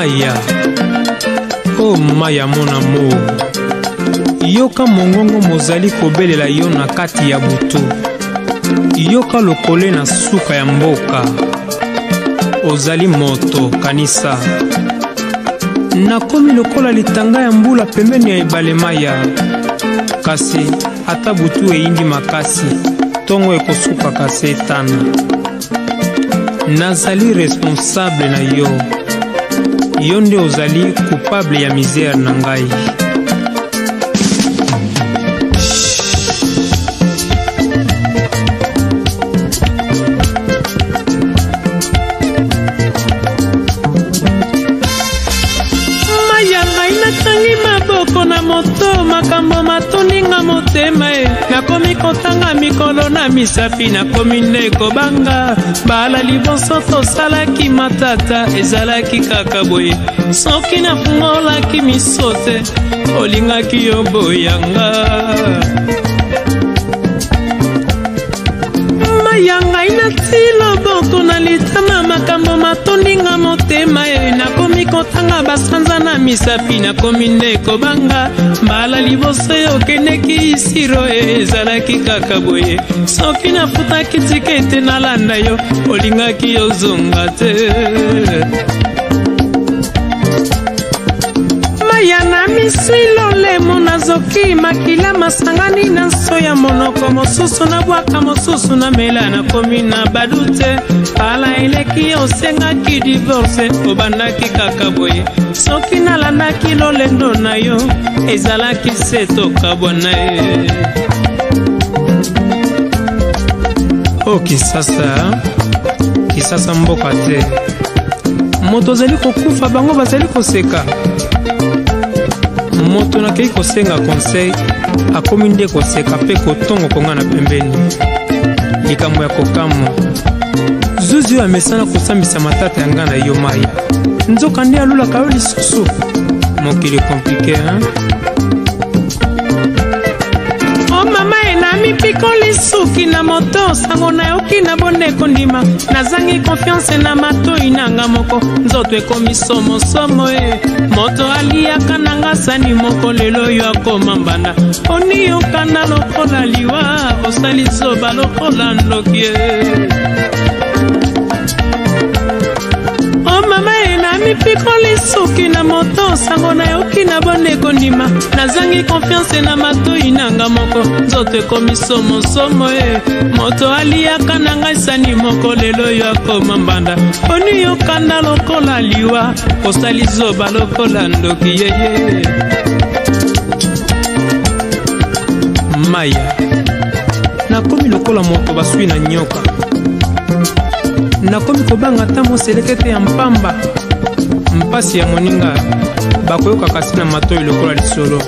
maya o maya mona mo yoka mongongo mozali kobelela yo na kati ya butu yoka lokole na suka ya mboka ozali moto kanisa nakomi lokola litanga ya mbula pembeni ya ebale maya kasi ata butu eyindi makasi ntongo ekosukaka se etana nazali responsable na yo yo nde ozali coupable ya misere na ngai mai ya ngai nakangi maboko na moto makambo matondinga motema e nakomi kotanga mikolo na misapi nakomi nde kobanga mbala liboso tosalaki matata ezalaki kaka boye soki nafungolaki miso te olingaki yo boyanga ya ngai nati loboko na litama makambo matondinga motema e nako kotanga basanza na misapi nakomi nde kobanga mbala liboso yo okendeki isiro ezalaki kaka boye soki nafutaki tikete nalanda yo olingaki yozonga te esi lolemo nazoki makila masangani na nso ya monoko mosusu nabwaka mosusu namela nakomi na badu te pala eleki osengaki divorce obandaki kaka boye soki nalandaki lolendo na yo ezalaki se tokabwana ye o oh, kisasa kisasa mboka te moto ozali kokufa bango bazali koseka moto nakei kosenga konsei akomi nde koseka mpe kotongo konga na pembeni likambo ya kokamwa zuzi oyo amesana kosambisa matata ya ngai na yo maya nzoka nde alulaka yo lisusu mokili komplike o oh, mama enami pikoli suki na moto sango nayoki na bondeko ndima nazangi konfiance na matoi nanga moko nzoto ekomi somosomo e eh. moto aliaka na asani moko lelo oyo akoma mbanda oniyokana lokola liwa osali zoba lokola ndoki mipikoli suki na moto sango nayoki na bondeko ndima nazangi konfiance na matoi nanga moko nzoto ekomi somosomo e eh. moto aliaka na ngai sani moko lelo oyo akoma mbanda poni yokanda lokola liwa kosali zoba lokola ndoki yeye maya nakomi lokola moto baswi na nyoka nakomi kobanga ata moseleke te ya mpamba mpasi ya moninga bakoyokaka si na matoyi lokola lisolo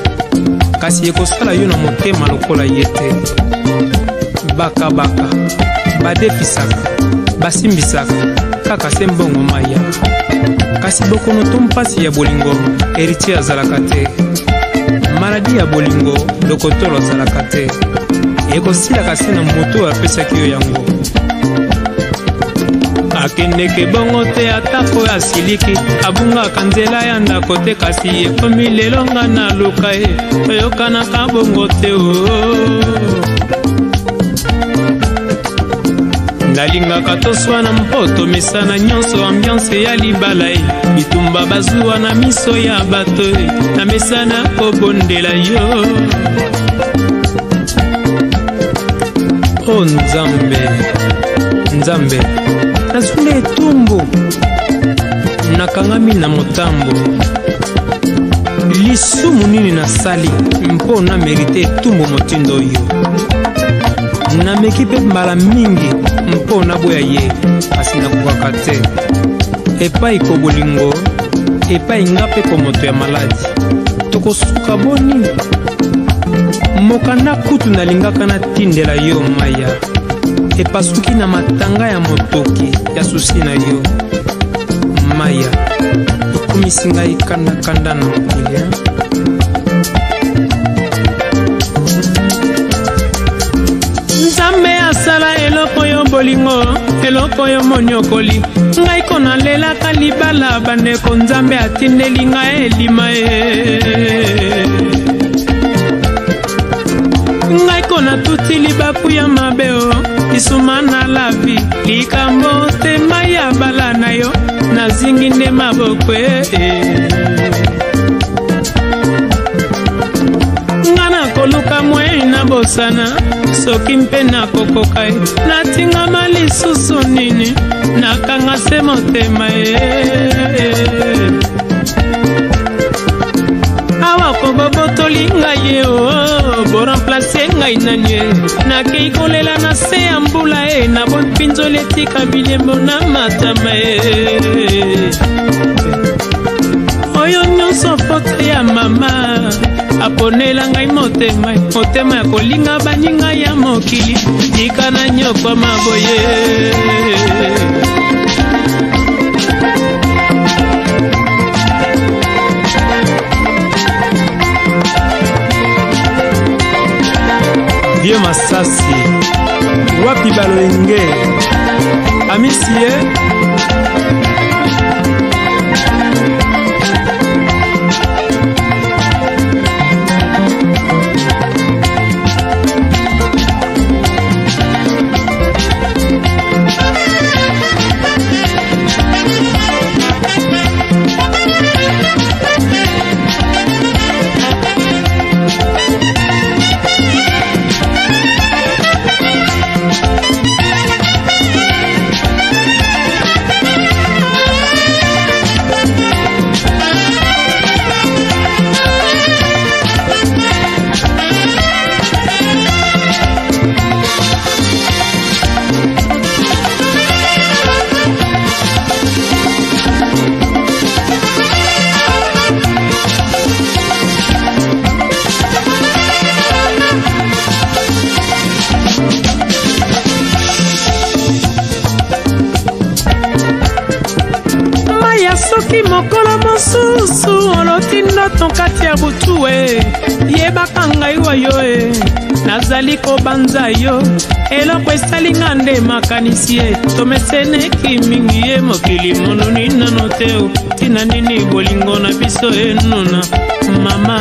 kasi ekosala yo na motema lokola ye te bakabaka badefisaka basimbisaka kaka se mbongo maya kasi bokono to mpasi ya bolingo eritie azalaka te maladi ya bolingo lokotolo azalaka te ekosilaka se na moto oyo apesaki yo yango akendeke bongo te atako asiliki abungaka nzela ya ndako te kasi ekomi lelo nga naluka ye oyokanaka bongo te o oh. nalingaka toswa na mpoto misana nyonso ambianse ya libala ye bitumba bazuwa na miso ya bato ye na misana kobondela yo o oh, nzambe nzambe nazunga etumbu nakangami na motambo lisumu nini nasali mpo na merite etumbu motindo oyo nameki mpe mbala mingi mpo naboya ye kasi nakokaka te epai kobolingo epai nga mpe komoto ya maladi tokosuka boni mokanda kutu nalingaka natindela yo maya epasuki na matanga ya motoki ya susi na yo maya okomisi ngai kandakanda na mokili nzambe asala eloko oyo bolingo eloko oyo moniokoli ngai ko nalelaka libala bandeko nzambe atindeli ngai elima ye ngai ko natuti libaku ya mabe o lisuma na lavi likambo ntema ya bala na yo nazingi nde maboko e. nga nakoluka mwei na bosana soki mpe nakokoka ye natingama lisusu nini nakanga se motema ye awa kobobotoli ngai ye o boremplace ngai nani e nakei kolela na se ya mbula e na bompinzoli etika bilembo na matama e oyo nyonso pote ya mama aponela ngai motema e. motema ya kolinga baninga ya mokili tika na nyokwa maboye masasi wapi balolenge amisi ye ya soki mokolo mosusu oloti ndoto kati ya butu e yebaka ngai wa yo e nazali kobanza yo eloko esali nga nde makanisi e tomeseneki mingi ye mokili monuni nano te tina nini bolingo na biso enuna mama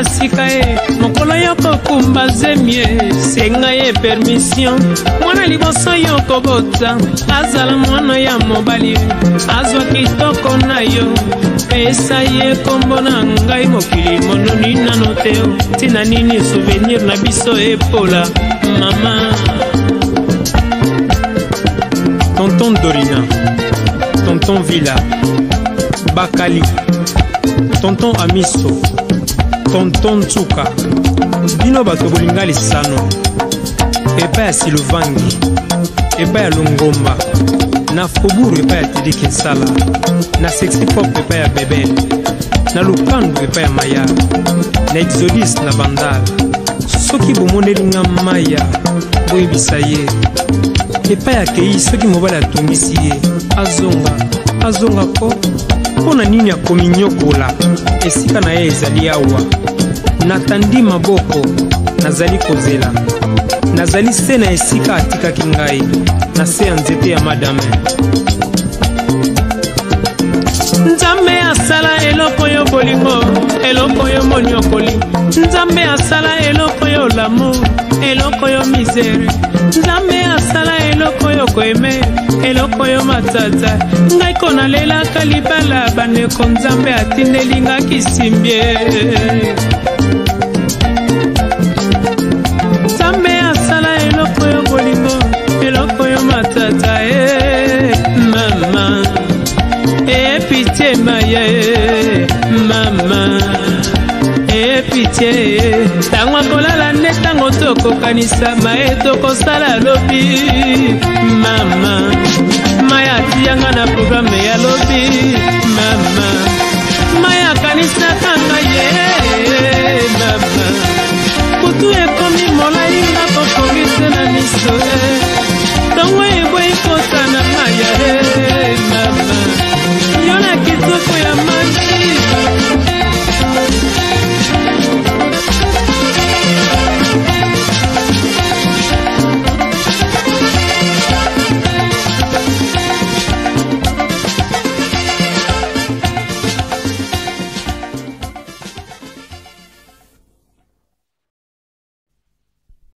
E. ya sika ye mokolo yo kokumba zemi ye senga ye permission mwana liboso yo kobota azala mwana ya mobali azwa kitoko na yo pesa ye kombo na ngai mokili mononi nano te ntina nini souvenir na biso epola mama tonton dorina tonton villa bakali tonton amiso tonton ntuka bino bato bolinga lisano epai ya silovangi epai ya longomba na foburu epai ya tedi kinsala na sexipop epai ya bebele na lupandu epai ya maya na exodis na bandara soki bomondeli nga maya boyebisa ye epai ya kei soki mobali atungisi ye azonga azongako mpo na nini akomi nyokola esika na ye ezali awa natandi maboko nazali kozela nazali se na esika atikaki ngai na se ya nzete ya madame nzambe asala eloko yo bolingo eloko yo moniokoli nzambe asala eloko yo lamour eloko yo misere nzambe asala eloko yo koeme eloko yo matata ngai ko nalelaka libala bandeko nzambe atindeli nga kisimbie ye ntango akolala nde ntango tokokanisama ye tokosala lobi mama maya atiyanga na programe ya lobi mama maya akanisaka ngai ye mama kutu ekomi molai nga kokongise na miso ye